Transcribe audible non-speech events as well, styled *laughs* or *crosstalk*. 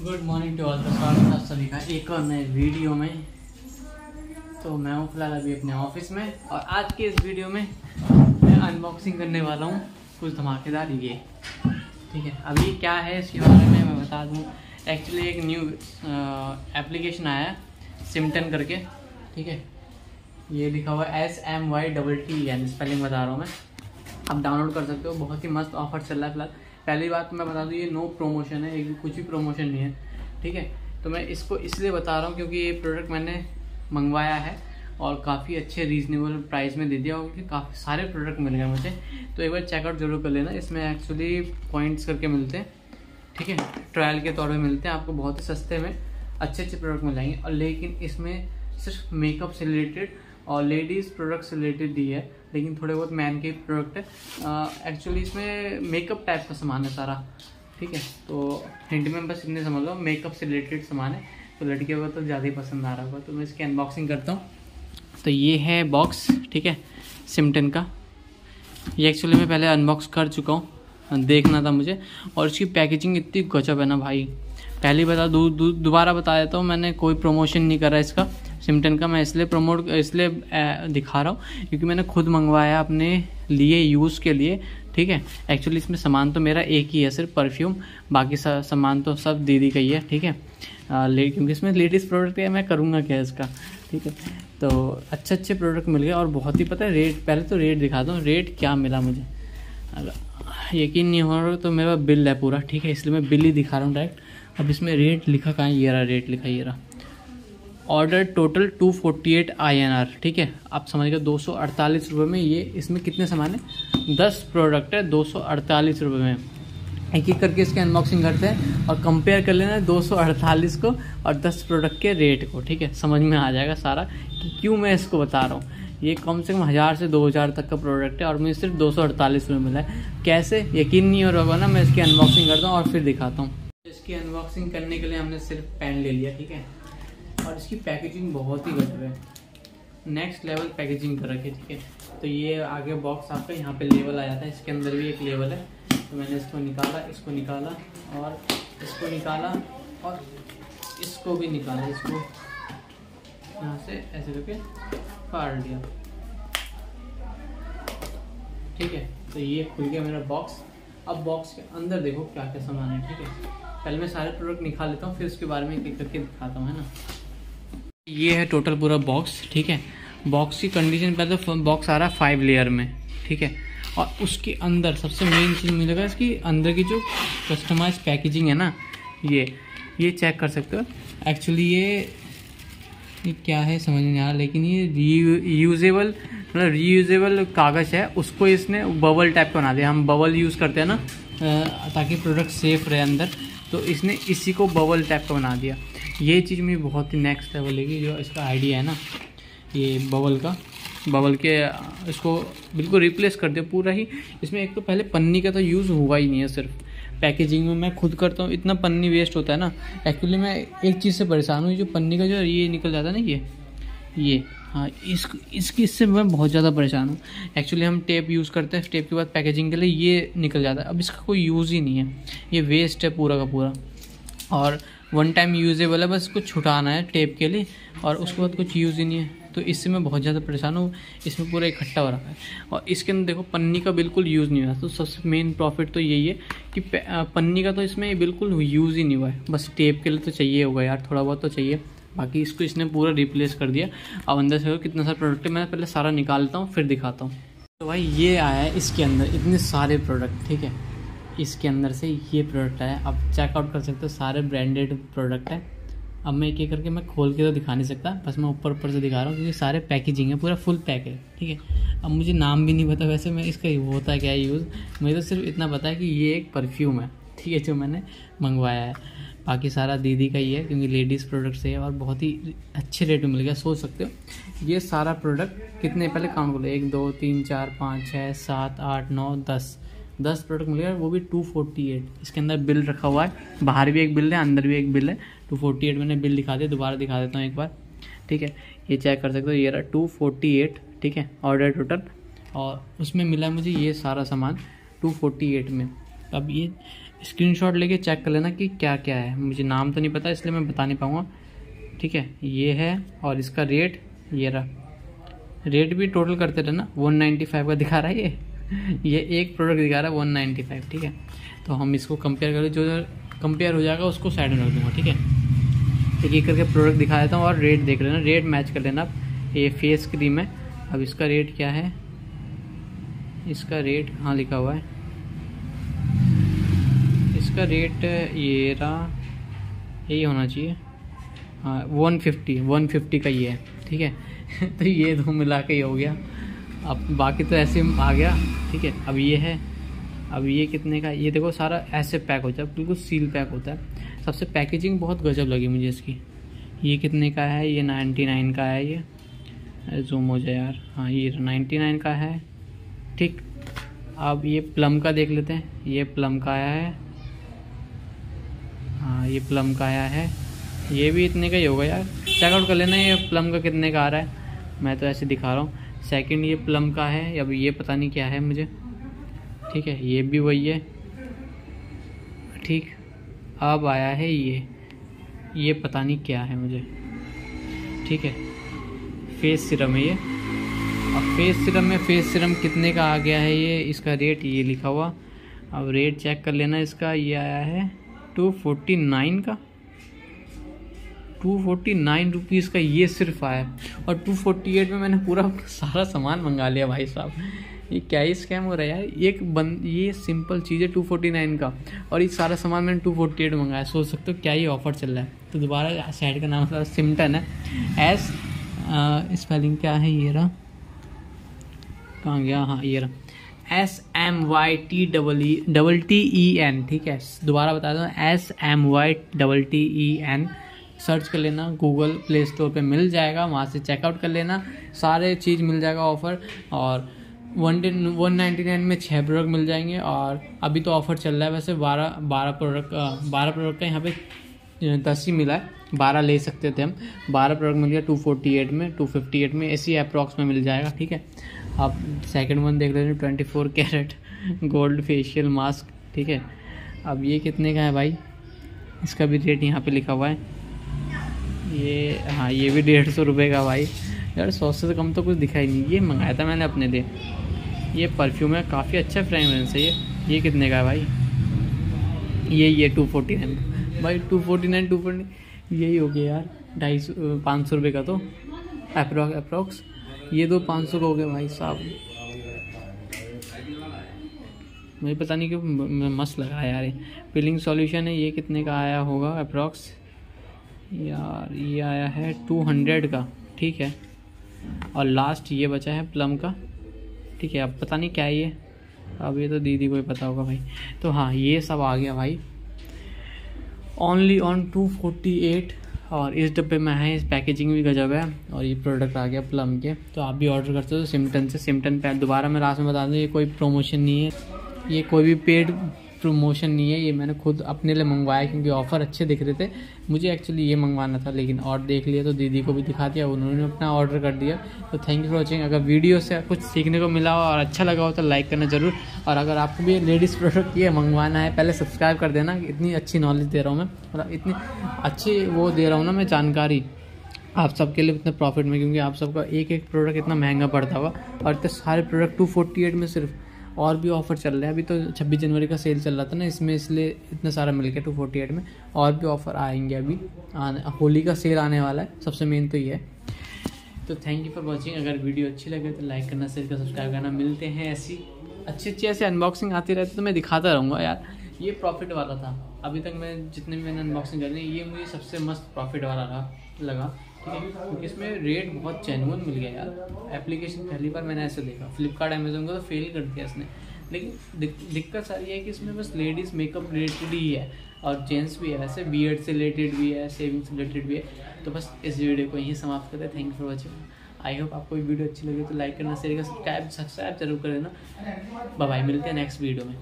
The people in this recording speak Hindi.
गुड मॉर्निंग टू ऑल स्वागत आप सभी का एक और नए वीडियो में। तो मैं हूँ फ़िलहाल अभी अपने ऑफ़िस में और आज के इस वीडियो में मैं अनबॉक्सिंग करने वाला हूँ कुछ धमाकेदार ये। ठीक है, अभी क्या है इसके बारे में मैं बता दूँ। एक्चुअली एक न्यू एप्लीकेशन आया सिमटन करके। ठीक है, ये लिखा हुआ है S M Y double T N spelling बता रहा हूँ मैं। आप डाउनलोड कर सकते हो, बहुत ही मस्त ऑफ़र चल रहा है फ़िलहाल। पहली बात तो मैं बता दूँ, ये नो प्रोमोशन है एक कुछ भी प्रोमोशन नहीं है, ठीक है? तो मैं इसको इसलिए बता रहा हूँ क्योंकि ये प्रोडक्ट मैंने मंगवाया है और काफ़ी अच्छे रीजनेबल प्राइस में दे दिया क्योंकि काफ़ी सारे प्रोडक्ट मिल गए मुझे। तो एक बार चेकआउट ज़रूर कर लेना, इसमें एक्चुअली पॉइंट्स करके मिलते हैं, ठीक है? ट्रायल के तौर पर मिलते हैं, आपको बहुत ही सस्ते में अच्छे अच्छे प्रोडक्ट मिल जाएँगे। और लेकिन इसमें सिर्फ़ मेकअप से रिलेटेड और लेडीज़ प्रोडक्ट से रिलेटेड दी है, लेकिन थोड़े बहुत मैन के प्रोडक्ट है। एक्चुअली इसमें मेकअप टाइप का सामान है सारा, ठीक है? तो हिंट में बस इतने समझ लो मेकअप से रिलेटेड सामान है। तो लड़कियों को तो ज़्यादा ही पसंद आ रहा होगा तो मैं इसकी अनबॉक्सिंग करता हूँ। तो ये है बॉक्स ठीक है? सिमटन का। ये एक्चुअली मैं पहले अनबॉक्स कर चुका हूँ, देखना था मुझे। और इसकी पैकेजिंग इतनी गजब है ना भाई। पहली बता दोबारा बता देता हूँ, मैंने कोई प्रमोशन नहीं करा इसका। सिमटन का मैं इसलिए प्रमोट इसलिए दिखा रहा हूँ, क्योंकि मैंने खुद मंगवाया अपने लिए यूज़ के लिए, ठीक है? एक्चुअली इसमें सामान तो मेरा एक ही है, सिर्फ़ परफ्यूम बाकी सामान तो सब दीदी का ही है, ठीक है? क्योंकि इसमें लेडीज़ प्रोडक्ट है मैं करूँगा क्या इसका, ठीक है? तो अच्छे अच्छे प्रोडक्ट मिल गए, और बहुत ही, पता है रेट पहले तो रेट दिखा दूँ रेट क्या मिला मुझे? यकीन नहीं हो रहा तो मेरा बिल है पूरा, ठीक है? इसलिए मैं बिल ही दिखा रहा हूँ डायरेक्ट अब इसमें रेट लिखा कहाँ ये रहा रेट लिखा, ये रहा। ऑर्डर टोटल 248 आईएनआर ठीक है? आप समझ गए, दो सौ अड़तालीस रुपये में ये, इसमें कितने सामान है? दस प्रोडक्ट है दो सौ अड़तालीस रुपये में। एक एक करके इसके अनबॉक्सिंग करते हैं और कंपेयर कर लेना दो सौ अड़तालीस को और दस प्रोडक्ट के रेट को, ठीक है? समझ में आ जाएगा सारा कि क्यों मैं इसको बता रहा हूँ। ये कम से कम हज़ार से दो हज़ार तक का प्रोडक्ट है और मुझे सिर्फ़ दो सौ अड़तालीस में मिला है। कैसे? यकीन नहीं हो रहा ना, मैं इसकी अनबॉक्सिंग करता हूँ और फिर दिखाता हूँ। इसकी अनबॉक्सिंग करने के लिए हमने सिर्फ़ पेन ले लिया, ठीक है? और इसकी पैकेजिंग बहुत ही गजब है। नेक्स्ट लेवल पैकेजिंग कर रखी ठीक है? तो ये आगे बॉक्स आपका यहाँ पे लेवल आ जाता है इसके अंदर भी एक लेवल है। तो मैंने इसको निकाला इसको निकाला और इसको निकाला और इसको भी निकाला। इसको यहाँ से ऐसे करके काट दिया ठीक है तो ये खुल गया मेरा बॉक्स अब बॉक्स के अंदर देखो क्या क्या सामान है, ठीक है? पहले मैं सारे प्रोडक्ट निकाल लेता हूँ, फिर उसके बारे में एक करके दिखाता हूँ, है ना? ये है टोटल पूरा बॉक्स ठीक है? बॉक्स की कंडीशन पहले तो बॉक्स आ रहा है फाइव लेयर में, ठीक है? और उसके अंदर सबसे मेन चीज़ मिलेगा इसकी अंदर की जो कस्टमाइज पैकेजिंग है ना, ये ये चेक कर सकते हो। एक्चुअली ये ये क्या है समझ नहीं आ रहा, लेकिन ये रीयूजेबल मतलब रीयूजेबल कागज़ है, उसको इसने बबल टाइप का बना दिया। हम बबल यूज़ करते हैं ना ताकि प्रोडक्ट सेफ़ रहे अंदर तो इसने इसी को बबल टाइप का बना दिया। ये चीज़ में बहुत ही नेक्स्ट लेवल है जो इसका आइडिया है ना, ये बबल का। बबल के, इसको बिल्कुल रिप्लेस कर दिया पूरा ही। इसमें एक तो पहले पन्नी का तो यूज़ हुआ ही नहीं है सिर्फ़। पैकेजिंग में मैं खुद करता हूँ, इतना पन्नी वेस्ट होता है ना। एक्चुअली मैं एक चीज़ से परेशान हूँ जो पन्नी का जो ये निकल जाता है ना, ये ये हाँ इस, इसकी, इससे मैं बहुत ज़्यादा परेशान हूँ। एक्चुअली हम टेप यूज़ करते हैं टेप के बाद पैकेजिंग के लिए ये निकल जाता है। अब इसका कोई यूज़ ही नहीं है। ये वेस्ट है पूरा का पूरा। और वन टाइम यूजेबल है, बस कुछ छुटाना है टेप के लिए और उसके बाद कुछ यूज़ ही नहीं है। तो इससे मैं बहुत ज़्यादा परेशान हूँ, इसमें पूरा इकट्ठा हो रहा है। और इसके अंदर देखो, पन्नी का बिल्कुल यूज़ नहीं हुआ तो सबसे मेन प्रॉफिट तो यही है कि पन्नी का तो इसमें बिल्कुल यूज़ ही नहीं हुआ है। बस टेप के लिए तो चाहिए होगा यार, थोड़ा बहुत तो चाहिए। बाकी इसको इसने पूरा रिप्लेस कर दिया। अब अंदर से कितना सारा प्रोडक्ट है। मैं पहले सारा निकालता हूँ, फिर दिखाता हूँ। तो भाई ये आया है इसके अंदर, इतने सारे प्रोडक्ट ठीक है? इसके अंदर से ये प्रोडक्ट है आप चेकआउट कर सकते हो, सारे ब्रांडेड प्रोडक्ट है। अब मैं एक एक करके मैं खोल के तो दिखा नहीं सकता, बस मैं ऊपर ऊपर से दिखा रहा हूँ क्योंकि सारे पैकेजिंग है, पूरा फुल पैक है, ठीक है? अब मुझे नाम भी नहीं पता वैसे मैं इसका होता है क्या यूज़ मुझे तो सिर्फ़ इतना पता है कि ये एक परफ्यूम है, ठीक है, जो मैंने मंगवाया है। बाकी सारा दीदी का ही है क्योंकि लेडीज़ प्रोडक्ट से है और बहुत ही अच्छे रेट में मिल गया, सोच सकते हो। ये सारा प्रोडक्ट कितने पहले काउंट करो एक, दो, तीन, चार, पाँच छः सात, आठ, नौ, दस। दस प्रोडक्ट मिल गया वो भी टू फोर्टी एट इसके अंदर बिल रखा हुआ है। बाहर भी एक बिल है, अंदर भी एक बिल है। टू फोर्टी एट मैंने बिल दिखा दिया, दोबारा दिखा देता हूँ एक बार। ठीक है, ये चेक कर सकते हो, ये रहा टू फोर्टी एट ठीक है ऑर्डर टोटल और उसमें मिला मुझे ये सारा सामान टू फोर्टी एट में। अब ये स्क्रीनशॉट लेके चेक कर लेना कि क्या क्या है। मुझे नाम तो नहीं पता, इसलिए मैं बता नहीं पाऊँगा। ठीक है, ये है और इसका रेट ये रहा। रेट भी टोटल करते रहना वन नाइन्टी फाइव का दिखा रहा है ये। *laughs* ये एक प्रोडक्ट दिखा रहा है वन नाइन्टी फाइव ठीक है? तो हम इसको कंपेयर करें जो कंपेयर हो जाएगा, उसको साइड में रख दूँगा, ठीक है? एक एक करके प्रोडक्ट दिखा देता हूँ और रेट देख लेना रेट मैच कर लेना आप। ये फेस क्रीम है। अब इसका रेट क्या है? इसका रेट कहाँ लिखा हुआ है? इसका रेट ये रहा, यही होना चाहिए। हाँ वन फिफ्टी वन फिफ्टी का ये है, ठीक है? *laughs* तो ये दो मिला के ही हो गया। अब बाकी तो ऐसे आ गया, ठीक है? अब ये है, अब ये कितने का, ये देखो सारा ऐसे पैक है, बिल्कुल सील पैक होता है। सबसे पैकेजिंग बहुत गजब लगी मुझे इसकी। ये कितने का है? ये नाइन्टी नाइन का है ये। जूम हो जाए यार। हाँ ये नाइन्टी नाइन का है, ठीक? अब ये प्लम का देख लेते हैं। ये प्लम का आया है। हाँ ये प्लम का आया है। ये भी इतने का ही होगा यार। चेकआउट कर लेना, ये प्लम का कितने का आ रहा है। मैं तो ऐसे दिखा रहा हूँ। सेकंड ये प्लम का है अब ये पता नहीं क्या है मुझे। ठीक है, ये भी वही है। ठीक, अब आया है ये। ये पता नहीं क्या है मुझे। ठीक है फेस सिरम है ये। अब फेस सिरम में फेस सिरम कितने का आ गया है ये? इसका रेट ये लिखा हुआ। अब रेट चेक कर लेना इसका। ये आया है टू फोर्टी नाइन का। टू फोर्टी नाइन रुपीज़ का ये सिर्फ़ आया और टू फोर्टी एट में मैंने पूरा सारा सामान मंगा लिया भाई साहब। ये क्या ही स्कैम हो रहा है यार? एक बंद ये सिंपल चीज़ है टू फोर्टी नाइन का। और ये सारा सामान मैंने टू फोर्टी एट मंगाया सोच सकते हो क्या ही ऑफ़र चल रहा है। तो दोबारा साइड का नाम मतलब सिमटन है। एस स्पेलिंग क्या है ये रहा? कहाँ गया? हाँ ये रहा। S M Y T double E double T E N ठीक है। दोबारा बता दो S M Y double T E N search कर लेना गूगल प्ले स्टोर पे मिल जाएगा, वहाँ से चेकआउट कर लेना, सारे चीज़ मिल जाएगा ऑफ़र और वन वन नाइन्टी नाइन में छः प्रोडक्ट मिल जाएँगे और अभी तो ऑफ़र चल रहा है वैसे बारह बारह प्रोडक्ट बारह प्रोडक्ट का यहाँ पे दस ही मिला है, बारह ले सकते थे हम। बारह प्रोडक्ट मिल गया टू फोर्टी एट में टू फिफ्टी एट में ऐसी अप्रॉक्स में मिल जाएगा, ठीक है? आप सेकंड वन देख रहे लेते twenty four carat gold facial mask ठीक है? अब ये कितने का है भाई? इसका भी रेट यहाँ पे लिखा हुआ है। ये हाँ ये भी डेढ़ सौ रुपये का भाई। यार, सौ से कम तो कुछ दिखाई नहीं। ये मंगाया था मैंने अपने लिए। ये परफ्यूम है, काफ़ी अच्छा फ्रेगरेंस है ये। ये कितने का है भाई? ये ये टू फोर्टी नाइन भाई two forty nine two forty यही हो गया यार। ढाई सौ, पाँच सौ रुपये का तो। अप्रॉक्स अप्रॉक्स ये दो पाँच सौ का हो गया भाई साहब। मुझे पता नहीं क्यों मस्त लगा यार ये। पिलिंग सॉल्यूशन है, ये कितने का आया होगा अप्रॉक्स यार, ये आया है टू हंड्रेड का, ठीक है? और लास्ट ये बचा है प्लम का, ठीक है? अब पता नहीं क्या ये। अब ये तो दीदी को ही पता होगा भाई। तो हाँ ये सब आ गया भाई। Only on two forty eight और इस डब्बे में है, इस पैकेजिंग भी गजब है। और ये प्रोडक्ट आ गया प्लम के। तो आप भी ऑर्डर करते हो तो सिमटन से। सिमटन पे, दोबारा मैं लास्ट में बता दूँ, ये कोई प्रमोशन नहीं है। ये कोई भी पेड प्रमोशन नहीं है, ये मैंने खुद अपने लिए मंगवाया क्योंकि ऑफ़र अच्छे दिख रहे थे। मुझे एक्चुअली ये मंगवाना था, लेकिन और देख लिया तो दीदी को भी दिखा दिया, उन्होंने अपना ऑर्डर कर दिया। तो थैंक यू फॉर वॉचिंग अगर वीडियो से कुछ सीखने को मिला हो और अच्छा लगा हो तो लाइक करना ज़रूर। और अगर आपको भी लेडीज़ प्रोडक्ट ये मंगवाना है, पहले सब्सक्राइब कर देना, इतनी अच्छी नॉलेज दे रहा हूँ मैं। मतलब इतनी अच्छी वो दे रहा हूँ ना मैं जानकारी आप सबके लिए इतने प्रॉफिट में, क्योंकि आप सबका एक एक प्रोडक्ट इतना महँगा पड़ता हुआ और इतने सारे प्रोडक्ट टू फोर्टी एट में सिर्फ़ और भी ऑफ़र चल रहा है। अभी तो छब्बीस जनवरी का सेल चल रहा था ना, इसमें इसलिए इतना सारा मिल गया टू फोर्टी एट में और भी ऑफ़र आएँगे अभी। आने, होली का सेल आने वाला है, सबसे मेन तो ये है। तो थैंक यू फॉर वॉचिंग अगर वीडियो अच्छी लगे तो लाइक करना शेयर करना सब्सक्राइब करना। मिलते हैं ऐसी अच्छी अच्छी ऐसी अनबॉक्सिंग आती रहती तो मैं दिखाता रहूँगा यार। ये प्रॉफिट वाला था। अभी तक मैं जितने भी मैंने अनबॉक्सिंग कर ये मुझे सबसे मस्त प्रॉफिट वाला रहा, लगा। ठीक है? इसमें रेट बहुत जेनुअन मिल गया यार। एप्लीकेशन पहली बार मैंने ऐसे देखा। फ्लिपकार्ट अमेजोन को तो फेल कर दिया इसने। लेकिन दिक्कत सारी है कि इसमें बस लेडीज़ मेकअप रिलेटेड ही है और जेंट्स भी है। वैसे बियर्ड से रिलेटेड भी है सेविंग से रिलेटेड भी है। तो बस इस वीडियो को यहीं समाप्त करते हैं। Thank you for watching I hope आपको वीडियो अच्छी लगे तो लाइक करना शेयर करना सब्सक्राइब सब्सक्राइब ज़रूर कर देना। बाय मिलते हैं नेक्स्ट वीडियो में।